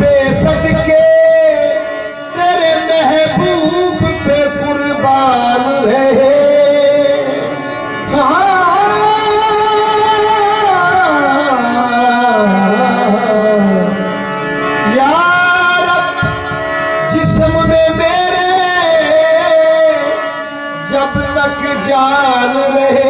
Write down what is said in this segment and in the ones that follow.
पे सदके तेरे महबूब पे कुर्बान रहे। जान रहे।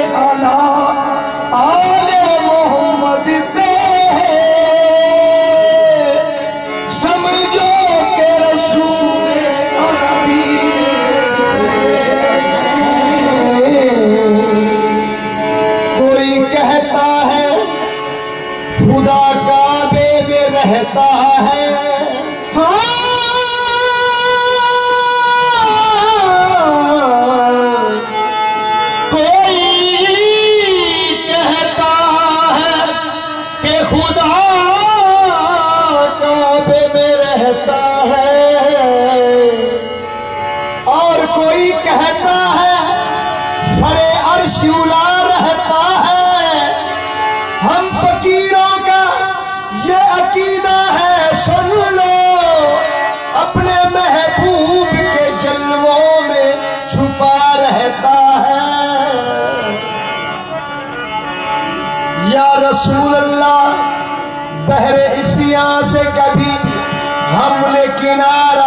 कहता है से कभी हमने किनारा